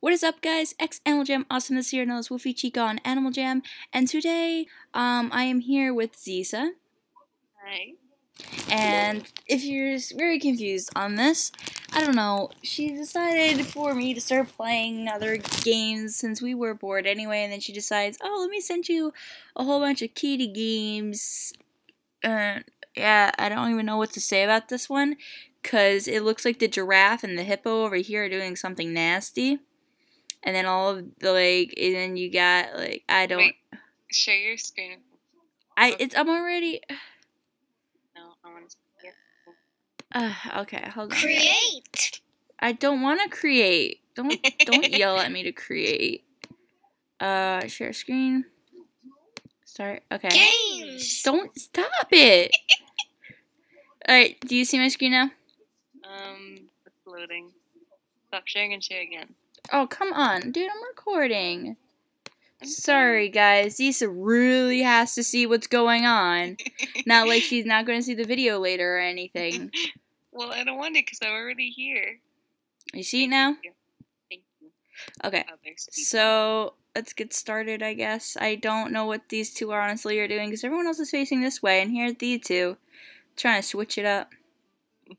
What is up, guys? X Animal Jam, awesome this year, knows Wolfy Chica on Animal Jam, and today, um, I am here with Zisa. Hi. And if you're very confused on this, I don't know, she decided for me to start playing other games since we were bored anyway, and then she decides, oh, let me send you a whole bunch of kiddie games. Uh, yeah, I don't even know what to say about this one, because it looks like the giraffe and the hippo over here are doing something nasty. And then all of the, like, and then you got, like, I don't... Wait. Share your screen. I, it's, I'm already... No, I want to see it. Uh, okay, hold on. Create. I don't want to create. Don't don't yell at me to create. Uh, share screen. Start. Okay. Games. Don't stop it. All right. Do you see my screen now? Um, it's loading. Stop sharing and share again. Oh come on, dude! I'm recording. Sorry, guys. Zisa really has to see what's going on. Not like she's not going to see the video later or anything. Well, I don't want it because I'm already here. You see it now? Thank you. Thank you. Okay. Oh, so let's get started, I guess. I don't know what these two are honestly are doing because everyone else is facing this way, and here's the two trying to switch it up.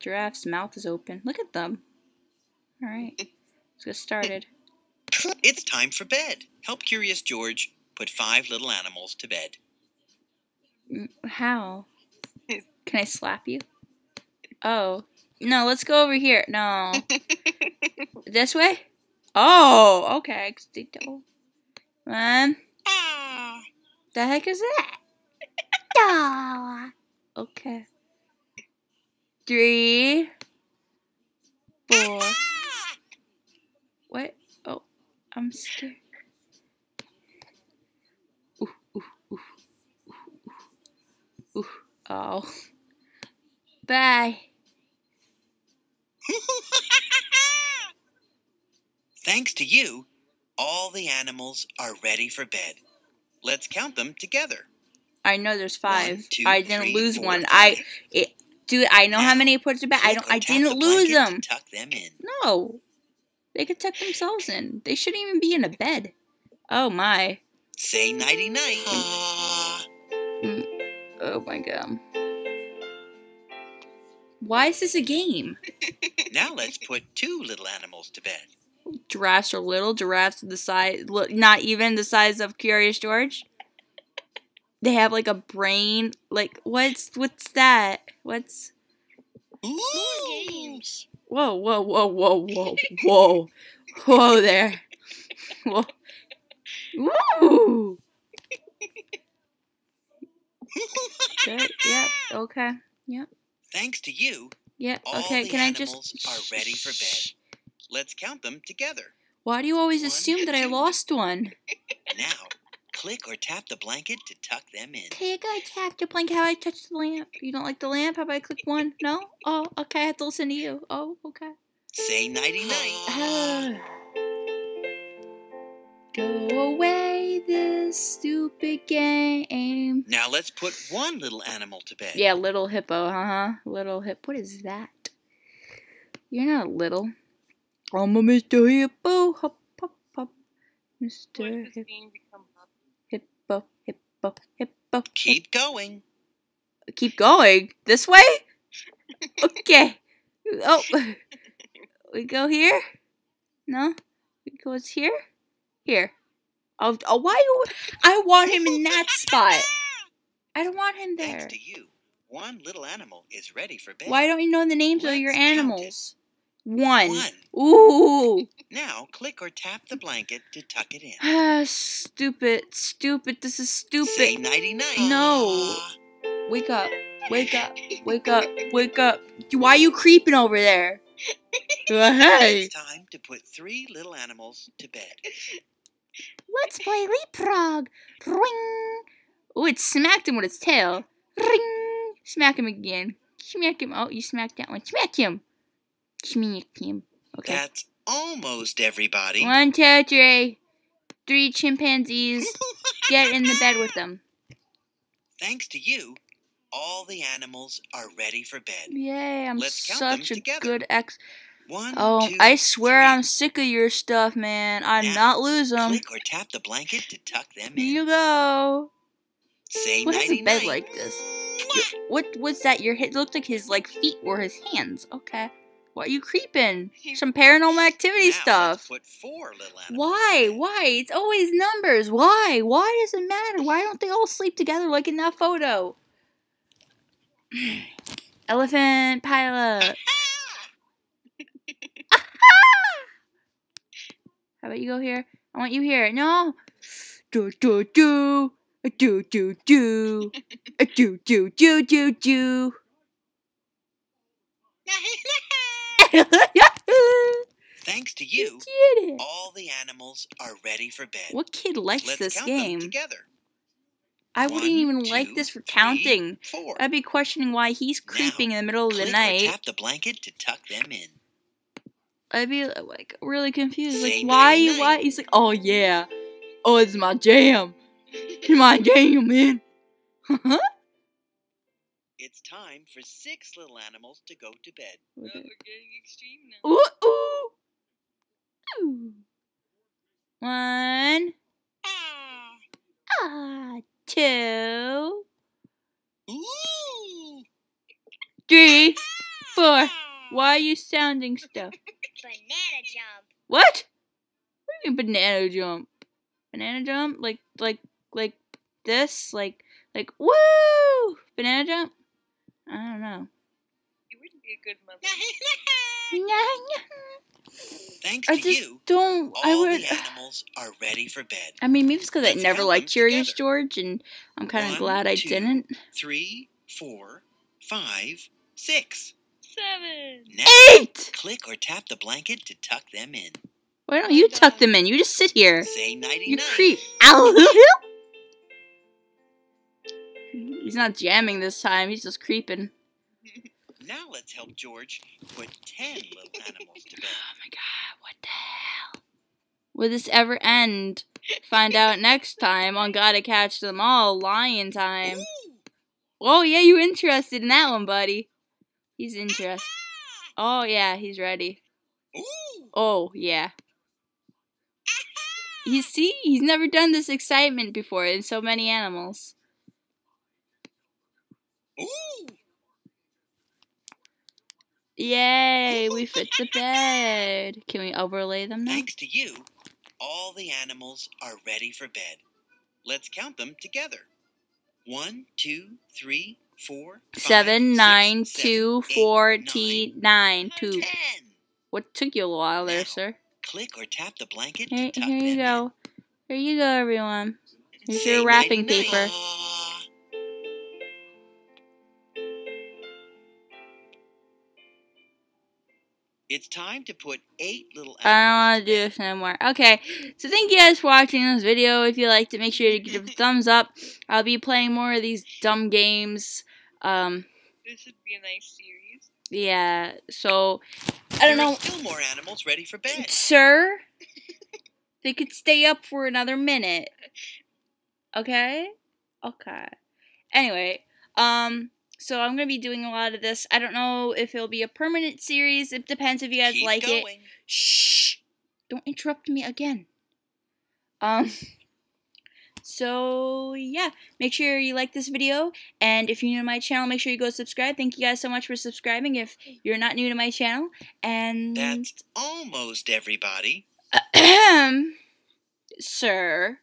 Giraffe's mouth is open. Look at them. All right, let's get started. It's time for bed. Help Curious George put five little animals to bed. Mm, How? Can I slap you? Oh no, let's go over here. No, this way. Oh, okay. Ah, the heck is that? Okay. Three, four. Oh, I'm scared. Ooh, ooh, ooh, ooh, ooh, ooh. Oh. Bye. Thanks to you, all the animals are ready for bed. Let's count them together. I know there's five. One, two, I didn't three, lose four, one. five. I it, dude. I know how many I put to bed. I don't. I didn't lose them. Tuck them in. No, they could tuck themselves in. They shouldn't even be in a bed. Oh my. Say nighty night. Ah. Oh my god. Why is this a game? Now let's put two little animals to bed. Giraffes are little. Giraffes are the size, look, not even the size of Curious George. They have like a brain. Like what's what's that? What's Ooh. games. Whoa whoa whoa whoa whoa whoa whoa there. Whoa. Woo. Good. Yep. Okay. Yep. Thanks to you, Yep. all Okay. the Can I just? are ready for bed. Let's count them together. Why do you always One, assume that I lost one? Now, click or tap the blanket to tuck them in. Take I tap the blanket. How I touch the lamp? You don't like the lamp? How about I click one? No? Oh, okay. I have to listen to you. Oh, okay. Say nighty night. Go away, this stupid game. Now let's put one little animal to bed. Yeah, little hippo, huh? Little hip. What is that? You're not little. I'm a Mr. Hippo. Hop, hop, hop. Mr. does this Hip, game become up? Hippo, hippo, hippo. Keep going. Keep going. This way? Okay. Oh. We go here? No? We go here? Here. Oh, oh why I want him in that spot? I don't want him Thanks there. to you, one little animal is ready for bed. Why don't you know the names of your Let's count it. animals? One. One. Ooh. Now click or tap the blanket to tuck it in. Ah, stupid. Stupid. This is Say stupid. nighty night. No. Wake up. Wake up. Wake up. Wake up. Why are you creeping over there? Hey. It's time to put three little animals to bed. Let's play leapfrog. Ring. Oh, it smacked him with its tail. Ring. Smack him again. Smack him. Oh, you smacked that one. Smack him. Okay. That's almost everybody. One, two, three. Three chimpanzees. Get in the bed with them. Thanks to you, all the animals are ready for bed. Yay, I'm Let's such a together. good ex. One, Oh, two, I swear three. I'm sick of your stuff, man. I Now, not lose them. Click or tap the blanket to tuck them in. Here you go. Say What is a bed like this? What what's that? Your it looked like his like feet or his hands. Okay. Why are you creeping? Some paranormal activity stuff. Let's put four little animals. Why? Why? It's always numbers. Why? Why does it matter? Why don't they all sleep together like in that photo? Elephant pilot. How about you go here? I want you here. No. Do do do. Do do do. Do do do do do. Thanks to you, all the animals are ready for bed. What kid likes Let's this game? together. I wouldn't One, even like this for three, counting. Four. I'd be questioning why he's creeping in the middle of the night. tap the blanket to tuck them in. I'd be uh, like really confused. Like why? nighty-night. Why? He's like, oh yeah, oh it's my jam. It's my jam, man. It's time for six little animals to go to bed. Oh, we're getting extreme now. ooh, ooh, ooh. One, ah, two, Ooh! three, four. Why are you sounding stuff? Banana jump. What? What do you mean banana jump? Banana jump? Like like like this? Like like woo! Banana jump? I don't know. You wouldn't be a good mother. Thanks I to just you, don't. I all would. the animals are ready for bed. I mean, maybe it's because I never liked Curious together. George, and I'm kind of glad I two, didn't. Three, four, five, six. Seven. Now, Eight. click or tap the blanket to tuck them in. Why don't you tuck them in? You just sit here. Say nighty You night. creep. Ow! He's not jamming this time. He's just creeping. Now let's help George put ten little animals to bed. Oh my god, what the hell? Will this ever end? Find out next time on Gotta Catch Them All Lion Time. Ooh! Oh, yeah, you interested in that one, buddy. He's interested. Oh, yeah, he's ready. Ooh! Oh, yeah. You see, he's never done this excitement before in so many animals. Ooh! Yay, we fit the bed. Can we overlay them now? Thanks to you, all the animals are ready for bed. Let's count them together. One, two, three, four, five, Seven, six, nine, seven, two, eight, forty, nine, two. Ten. What took you a while there, Now, sir? Click or tap the blanket Here, to tuck here you go. Here you go, everyone. Here's Say your wrapping paper. Ah. It's time to put eight little I don't want to do this anymore. Okay, so thank you guys for watching this video. If you liked it, make sure to give it a thumbs up. I'll be playing more of these dumb games. Um, This would be a nice series. yeah, so, I don't There know. still more animals ready for bed. Sir, they could stay up for another minute. Okay? Okay. Anyway, um, so I'm gonna be doing a lot of this. I don't know if it'll be a permanent series. It depends if you guys Keep like it. Shh! Don't interrupt me again. Um. So yeah, make sure you like this video, and if you're new to my channel, make sure you go subscribe. Thank you guys so much for subscribing. If you're not new to my channel, and That's almost everybody. sir,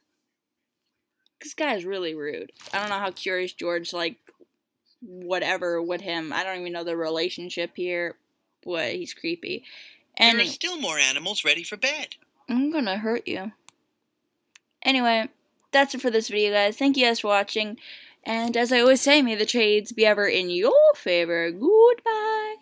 this guy is really rude. I don't know how Curious George like whatever with him. I don't even know the relationship here. What he's creepy. There And are still more animals ready for bed. I'm gonna hurt you. Anyway, that's it for this video, guys. Thank you guys for watching. And as I always say, may the trades be ever in your favor. Goodbye.